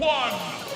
one.